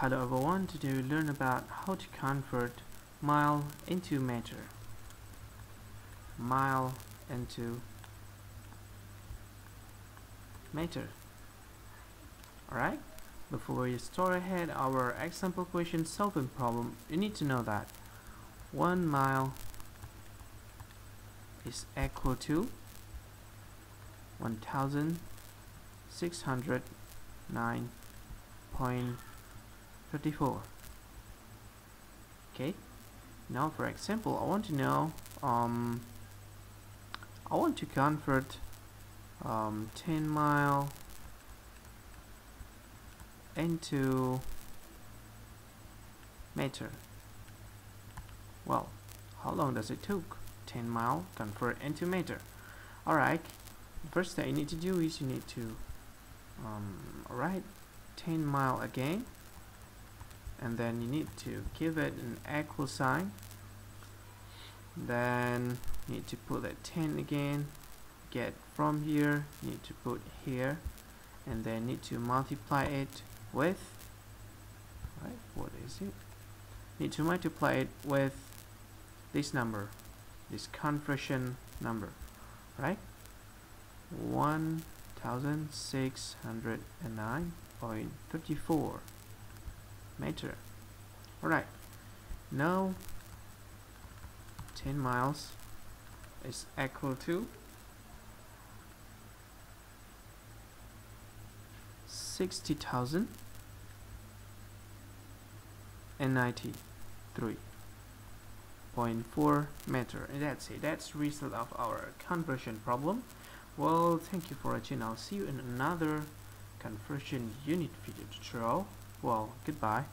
Hello everyone, today we learn about how to convert mile into meter. Mile into meter. Alright, before we start ahead our example question solving problem, you need to know that 1 mile is equal to 1609.34 okay. Now for example I want to know um, I want to convert um, 10 mile into meter. Well how long does it took? 10 mile convert into meter. Alright. First thing you need to do is you need to um, write 10 mile again and then you need to give it an equal sign. Then you need to put that 10 again get from here you need to put here and then need to multiply it with right what is it? Need to multiply it with this number this conversion number right? 1609.34 meter alright now 10 miles is equal to 60,000 and 93.4 meter. And that's it. That's result of our conversion problem. Well thank you for watching. I'll see you in another conversion unit video tutorial well goodbye